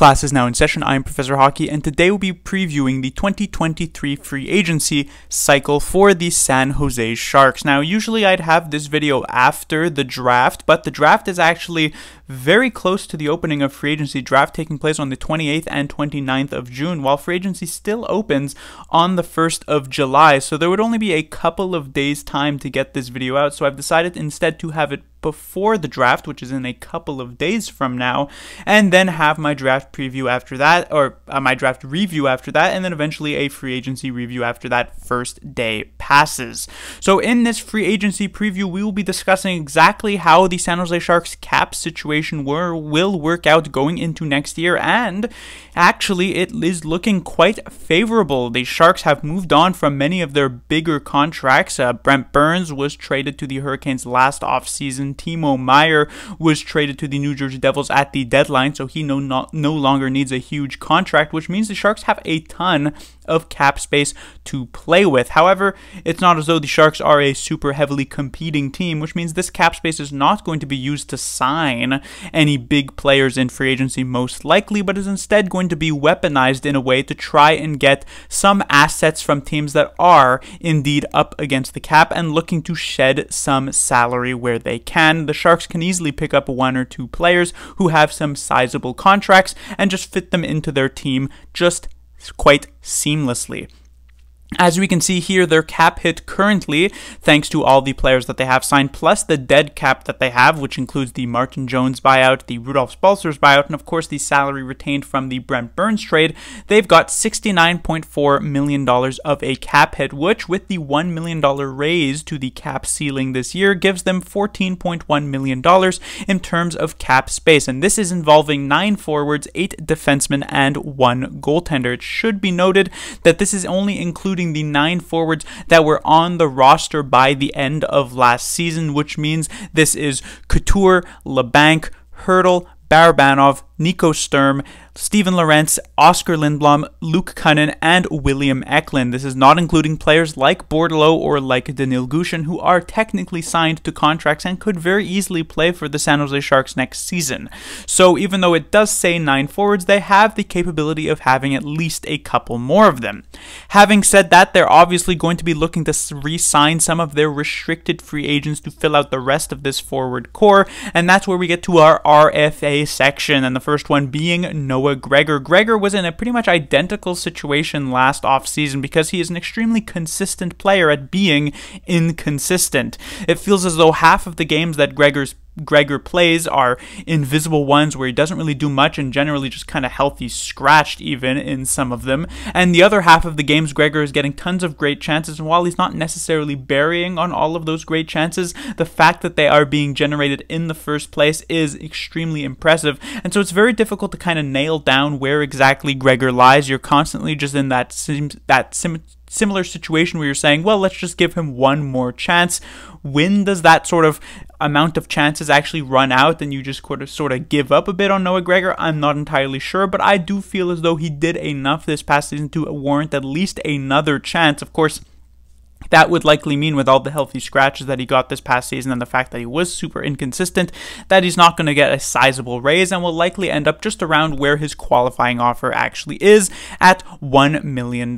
Class is now in session. I'm Professor Hockey, and today we'll be previewing the 2023 free agency cycle for the San Jose Sharks. Now, usually I'd have this video after the draft, but the draft is actually very close to the opening of free agency draft taking place on the 28th and 29th of June, while free agency still opens on the 1st of July. So there would only be a couple of days time to get this video out. So I've decided instead to have it before the draft, which is in a couple of days from now, and then have my draft preview after that, or uh, my draft review after that, and then eventually a free agency review after that first day passes. So, in this free agency preview, we will be discussing exactly how the San Jose Sharks cap situation were, will work out going into next year, and actually, it is looking quite favorable. The Sharks have moved on from many of their bigger contracts. Uh, Brent Burns was traded to the Hurricanes last offseason Timo Meier was traded to the New Jersey Devils at the deadline, so he no, no longer needs a huge contract, which means the Sharks have a ton of cap space to play with. However, it's not as though the Sharks are a super heavily competing team, which means this cap space is not going to be used to sign any big players in free agency, most likely, but is instead going to be weaponized in a way to try and get some assets from teams that are indeed up against the cap and looking to shed some salary where they can. The Sharks can easily pick up one or two players who have some sizable contracts and just fit them into their team just quite seamlessly. As we can see here, their cap hit currently, thanks to all the players that they have signed, plus the dead cap that they have, which includes the Martin Jones buyout, the Rudolph Balcers buyout, and of course the salary retained from the Brent Burns trade, they've got $69.4 million of a cap hit, which with the $1 million raise to the cap ceiling this year gives them $14.1 million in terms of cap space. And this is involving nine forwards, eight defensemen, and one goaltender. It should be noted that this is only including including the nine forwards that were on the roster by the end of last season, which means this is Couture, Labanc, Hertl, Barabanov, Nico Sturm, Steven Lorentz, Oskar Lindblom, Luke Kunin, and William Eklund. This is not including players like Bordeleau or like Danil Gushchin, who are technically signed to contracts and could very easily play for the San Jose Sharks next season. So even though it does say nine forwards, they have the capability of having at least a couple more of them. Having said that, they're obviously going to be looking to re-sign some of their restricted free agents to fill out the rest of this forward core, and that's where we get to our RFA section, and the first one being Noah Gregor. Gregor was in a pretty much identical situation last offseason because he is an extremely consistent player at being inconsistent. It feels as though half of the games that Gregor's Gregor plays are invisible ones where he doesn't really do much and generally just kind of healthy scratched even in some of them. And the other half of the games, Gregor is getting tons of great chances. And while he's not necessarily burying on all of those great chances, the fact that they are being generated in the first place is extremely impressive. And so it's very difficult to kind of nail down where exactly Gregor lies. You're constantly just in that sim- that sim- similar situation where you're saying, well, let's just give him one more chance. When does that sort of amount of chances actually run out and you just sort of sort of give up a bit on Noah Gregor? I'm not entirely sure, but I do feel as though he did enough this past season to warrant at least another chance. Of course, that would likely mean, with all the healthy scratches that he got this past season and the fact that he was super inconsistent, that he's not going to get a sizable raise and will likely end up just around where his qualifying offer actually is at $1 million.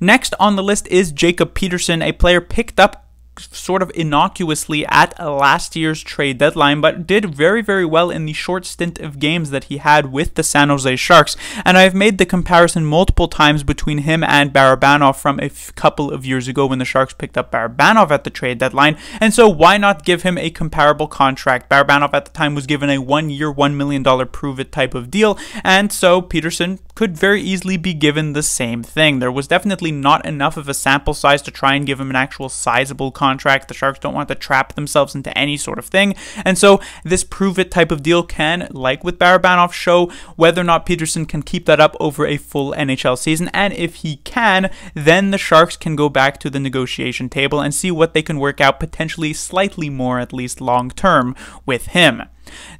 Next on the list is Jacob Peterson, a player picked up sort of innocuously at last year's trade deadline, but did very, very well in the short stint of games that he had with the San Jose Sharks. And I've made the comparison multiple times between him and Barabanov from a couple of years ago when the Sharks picked up Barabanov at the trade deadline. And so why not give him a comparable contract? Barabanov at the time was given a one year, $1 million prove it type of deal. And so Peterson could very easily be given the same thing. There was definitely not enough of a sample size to try and give him an actual sizable contract. The Sharks don't want to trap themselves into any sort of thing. And so this prove it type of deal can, like with Barabanov, show whether or not Peterson can keep that up over a full NHL season. And if he can, then the Sharks can go back to the negotiation table and see what they can work out potentially slightly more, at least long term, with him.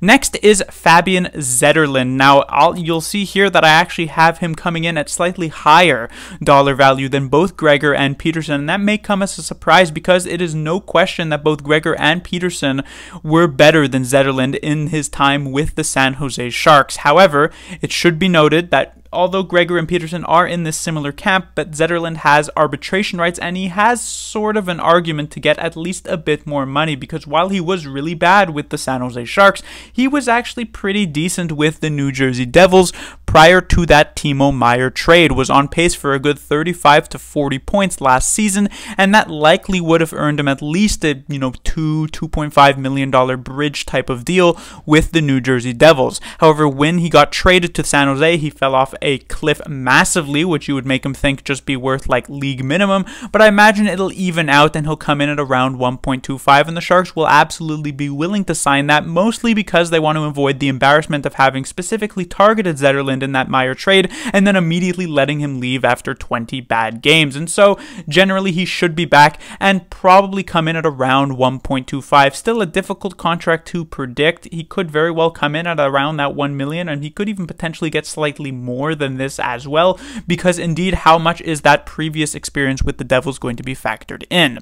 Next is Fabian Zetterlund. Now, I'll, you'll see here that I actually have him coming in at slightly higher dollar value than both Gregor and Peterson, and that may come as a surprise because it is no question that both Gregor and Peterson were better than Zetterlund in his time with the San Jose Sharks. However, it should be noted that although Gregor and Peterson are in this similar camp, but Zetterlund has arbitration rights and he has sort of an argument to get at least a bit more money because while he was really bad with the San Jose Sharks, he was actually pretty decent with the New Jersey Devils prior to that Timo Meier trade was on pace for a good 35 to 40 points last season and that likely would have earned him at least a, you know, 2 2.5 million dollar bridge type of deal with the New Jersey Devils. However, when he got traded to San Jose, he fell off a cliff massively, which you would make him think just be worth like league minimum. But I imagine it'll even out and he'll come in at around 1.25, and the Sharks will absolutely be willing to sign that, mostly because they want to avoid the embarrassment of having specifically targeted Zetterlund in that Meier trade and then immediately letting him leave after 20 bad games. And so generally he should be back and probably come in at around 1.25. Still a difficult contract to predict. He could very well come in at around that 1 million and he could even potentially get slightly more more than this as well, because indeed, how much is that previous experience with the Devils going to be factored in?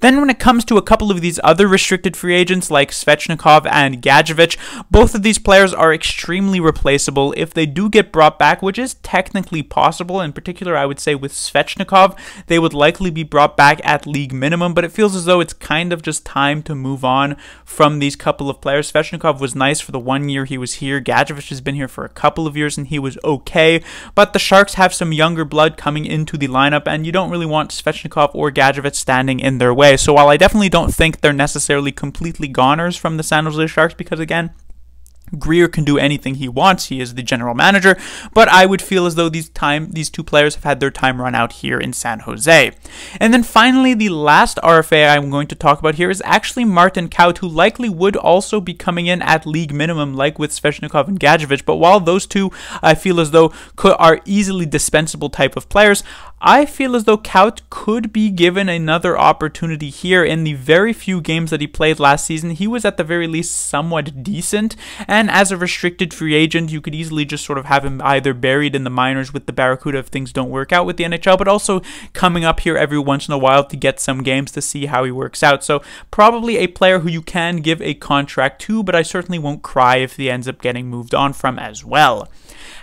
Then, when it comes to a couple of these other restricted free agents like Svechnikov and Gadjovich, both of these players are extremely replaceable if they do get brought back, which is technically possible. In particular, I would say with Svechnikov, they would likely be brought back at league minimum, but it feels as though it's kind of just time to move on from these couple of players. Svechnikov was nice for the one year he was here. Gadjovich has been here for a couple of years and he was okay but the Sharks have some younger blood coming into the lineup, and you don't really want Svechnikov or Gadjovich standing in their way. So while I definitely don't think they're necessarily completely goners from the San Jose Sharks, because again, Grier can do anything he wants. He is the general manager, but I would feel as though these time these two players have had their time run out here in San Jose. And then finally, the last RFA I'm going to talk about here is actually Martin Kaut, who likely would also be coming in at league minimum, like with Svechnikov and Gadjovich. But while those two, I feel as though could, are easily dispensable type of players, I feel as though Kaut could be given another opportunity here. In the very few games that he played last season, he was at the very least somewhat decent. And as a restricted free agent, you could easily just sort of have him either buried in the minors with the Barracuda if things don't work out with the NHL, but also coming up here every once in a while to get some games to see how he works out. So probably a player who you can give a contract to, but I certainly won't cry if he ends up getting moved on from as well.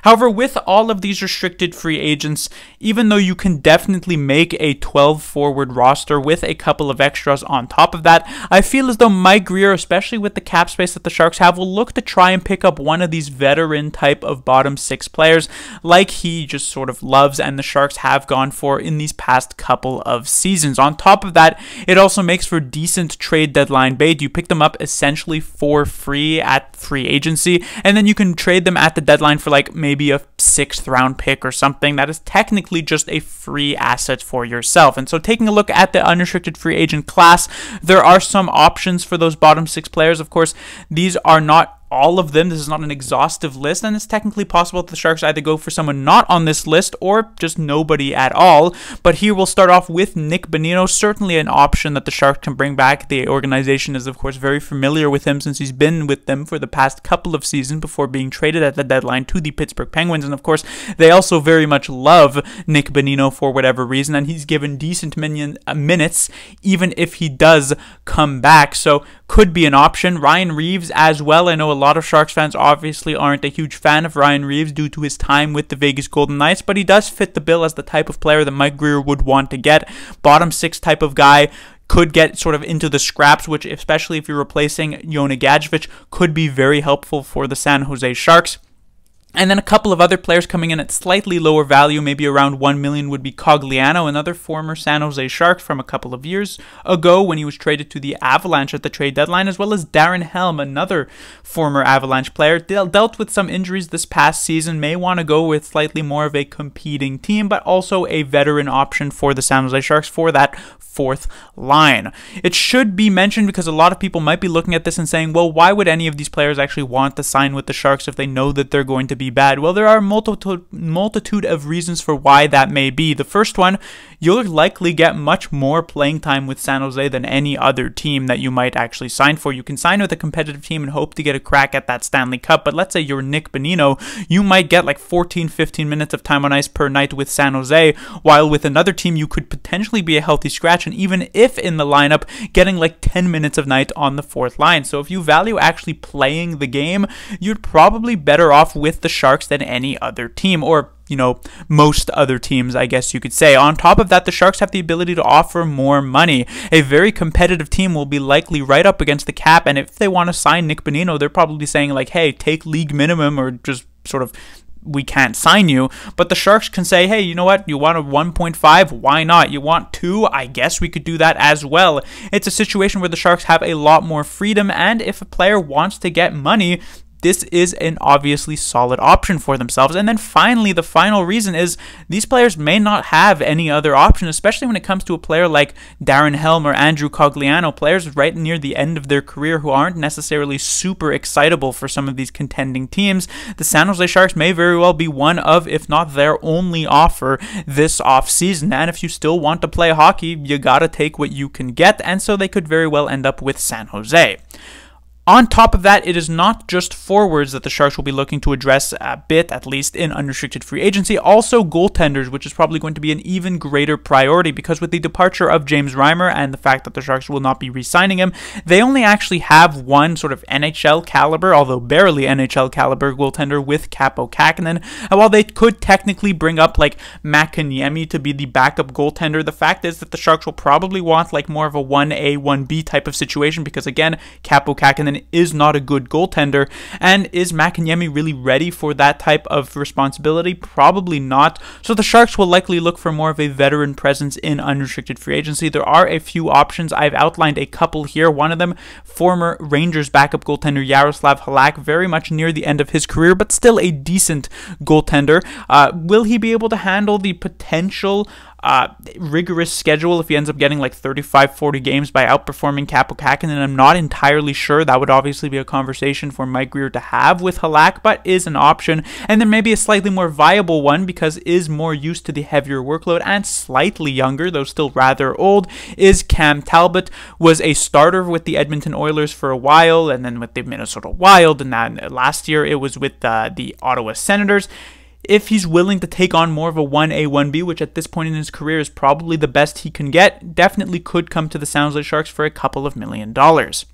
However, with all of these restricted free agents, even though you can definitely make a 12 forward roster with a couple of extras on top of that, I feel as though Mike Grier, especially with the cap space that the Sharks have, will look to try and pick up one of these veteran type of bottom six players like he just sort of loves and the Sharks have gone for in these past couple of seasons. On top of that, it also makes for decent trade deadline bait. You pick them up essentially for free at free agency, and then you can trade them at the deadline for like maybe maybe a sixth round pick or something that is technically just a free asset for yourself. And so, taking a look at the unrestricted free agent class, there are some options for those bottom six players. Of course, these are not all of them. This is not an exhaustive list, and it's technically possible that the Sharks either go for someone not on this list or just nobody at all. But here we'll start off with Nick Bonino, certainly an option that the Sharks can bring back. The organization is, of course, very familiar with him since he's been with them for the past couple of seasons before being traded at the deadline to the Pittsburgh Penguins. And of course, they also very much love Nick Bonino for whatever reason, and he's given decent minion, uh, minutes even if he does come back. So could be an option. Ryan Reaves as well. I know a lot of Sharks fans obviously aren't a huge fan of Ryan Reaves due to his time with the Vegas Golden Knights, but he does fit the bill as the type of player that Mike Grier would want to get. Bottom six type of guy could get sort of into the scraps, which, especially if you're replacing Yona Gadjovich, could be very helpful for the San Jose Sharks. And then a couple of other players coming in at slightly lower value, maybe around 1 million, would be Cogliano, another former San Jose Shark from a couple of years ago when he was traded to the Avalanche at the trade deadline, as well as Darren Helm, another former Avalanche player. dealt with some injuries this past season, may want to go with slightly more of a competing team, but also a veteran option for the San Jose Sharks for that fourth line. It should be mentioned because a lot of people might be looking at this and saying, well, why would any of these players actually want to sign with the Sharks if they know that they're going to be bad? Well, there are multitude multitude of reasons for why that may be. The first one, you'll likely get much more playing time with San Jose than any other team that you might actually sign for. You can sign with a competitive team and hope to get a crack at that Stanley Cup, but let's say you're Nick Bonino, you might get like 14, 15 minutes of time on ice per night with San Jose, while with another team you could potentially be a healthy scratch, and even if in the lineup, getting like 10 minutes of night on the fourth line. So if you value actually playing the game, you're probably better off with the Sharks than any other team, or you know, most other teams, I guess you could say. On top of that, the Sharks have the ability to offer more money. A very competitive team will be likely right up against the cap, and if they want to sign Nick Bonino, they're probably saying, like, hey, take league minimum or just sort of we can't sign you. But the Sharks can say, hey, you know what? You want a 1.5? Why not? You want two? I guess we could do that as well. It's a situation where the Sharks have a lot more freedom, and if a player wants to get money, this is an obviously solid option for themselves. And then finally, the final reason is these players may not have any other option, especially when it comes to a player like Darren Helm or Andrew Cogliano, players right near the end of their career who aren't necessarily super excitable for some of these contending teams. The San Jose Sharks may very well be one of, if not their only offer this offseason. And if you still want to play hockey, you gotta take what you can get, and so they could very well end up with San Jose. On top of that, it is not just forwards that the Sharks will be looking to address a bit, at least in unrestricted free agency, also goaltenders, which is probably going to be an even greater priority because with the departure of James Reimer and the fact that the Sharks will not be re signing him, they only actually have one sort of NHL caliber, although barely NHL caliber goaltender with Kaapo Kähkönen. And while they could technically bring up like Makiniemi to be the backup goaltender, the fact is that the Sharks will probably want like more of a 1A, 1B type of situation because again, Kaapo Is not a good goaltender. And is Makiniemi really ready for that type of responsibility? Probably not. So the Sharks will likely look for more of a veteran presence in unrestricted free agency. There are a few options. I've outlined a couple here. One of them, former Rangers backup goaltender Jaroslav Halak, very much near the end of his career, but still a decent goaltender. Uh, will he be able to handle the potential uh, rigorous schedule if he ends up getting like 35, 40 games by outperforming Kähkönen. And I'm not entirely sure. That would obviously be a conversation for Mike Grier to have with Halak, but is an option. And then maybe a slightly more viable one because is more used to the heavier workload and slightly younger, though still rather old, is Cam Talbot. Was a starter with the Edmonton Oilers for a while and then with the Minnesota Wild. And then last year it was with uh, the Ottawa Senators if he's willing to take on more of a 1A, 1B, which at this point in his career is probably the best he can get, definitely could come to the San Jose Sharks for a couple of million dollars.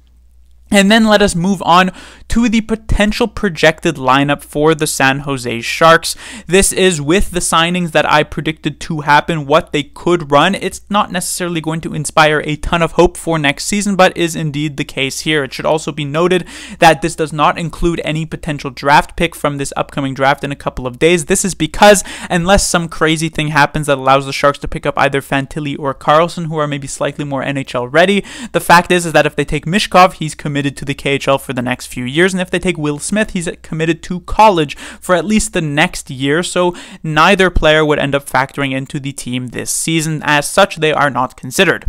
And then let us move on to the potential projected lineup for the San Jose Sharks. This is with the signings that I predicted to happen, what they could run. It's not necessarily going to inspire a ton of hope for next season, but is indeed the case here. It should also be noted that this does not include any potential draft pick from this upcoming draft in a couple of days. This is because, unless some crazy thing happens that allows the Sharks to pick up either Fantilli or Carlsson, who are maybe slightly more NHL ready, the fact is, is that if they take Michkov, he's committed to the KHL for the next few years years. And if they take Will Smith, he's committed to college for at least the next year. So neither player would end up factoring into the team this season. As such, they are not considered.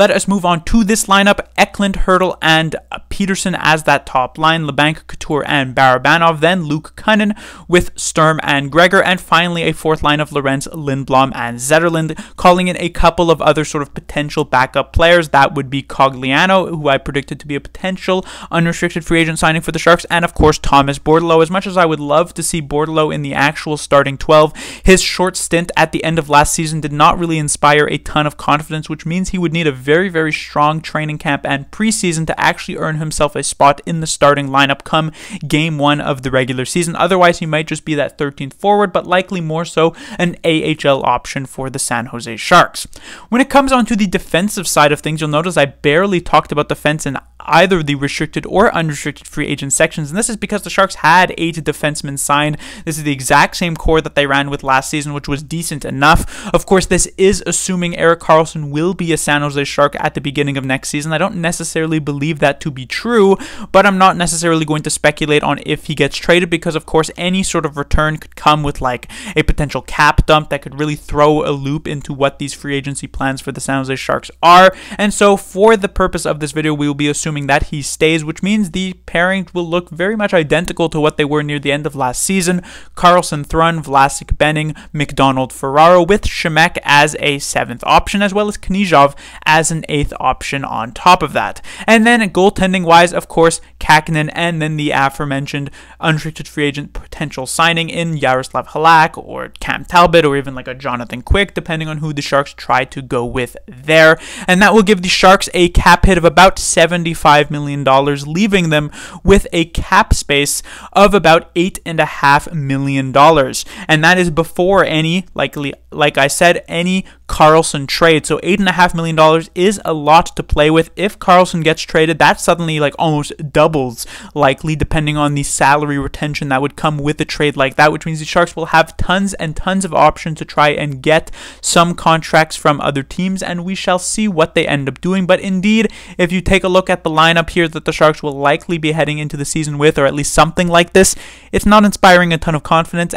Let us move on to this lineup. Eklund, Hertl, and Peterson as that top line. Labanc, Couture, and Barabanov. Then Luke Kunin with Sturm and Gregor. And finally, a fourth line of Lorentz, Lindblom, and Zetterlund. Calling in a couple of other sort of potential backup players. That would be Cogliano, who I predicted to be a potential unrestricted free agent signing for the Sharks. And of course, Thomas Bordeleau. As much as I would love to see Bordeleau in the actual starting 12, his short stint at the end of last season did not really inspire a ton of confidence, which means he would need a very, very strong training camp and preseason to actually earn himself a spot in the starting lineup come game one of the regular season. Otherwise, he might just be that 13th forward, but likely more so an AHL option for the San Jose Sharks. When it comes on to the defensive side of things, you'll notice I barely talked about defense in either the restricted or unrestricted free agent sections. And this is because the Sharks had eight defensemen signed. This is the exact same core that they ran with last season, which was decent enough. Of course, this is assuming Erik Karlsson will be a San Jose Shark at the beginning of next season. I don't necessarily believe that to be true, but I'm not necessarily going to speculate on if he gets traded because, of course, any sort of return could come with like a potential cap dump that could really throw a loop into what these free agency plans for the San Jose Sharks are. And so, for the purpose of this video, we will be assuming that he stays, which means the pairing will look very much identical to what they were near the end of last season. Karlsson Thrun, Vlasic Benning, MacDonald Ferraro, with Simek as a seventh option, as well as Knyzhov as an eighth option on top of that. And then goaltending wise, of course, Kahkonen, and then the aforementioned unrestricted free agent potential signing in Jaroslav Halak or Cam Talbot or even like a Jonathan Quick, depending on who the Sharks try to go with there. And that will give the Sharks a cap hit of about $75 million, leaving them with a cap space of about $8.5 million. And that is before any, likely, like I said, any Karlsson trade. So $8.5 million is a lot to play with. If Karlsson gets traded, that suddenly like almost doubles likely depending on the salary retention that would come with a trade like that, which means the Sharks will have tons and tons of options to try and get some contracts from other teams, and we shall see what they end up doing. But indeed, if you take a look at the lineup here that the Sharks will likely be heading into the season with, or at least something like this, it's not inspiring a ton of confidence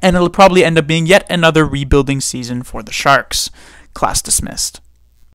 and it'll probably end up being yet another rebuilding season for the Sharks. Class dismissed.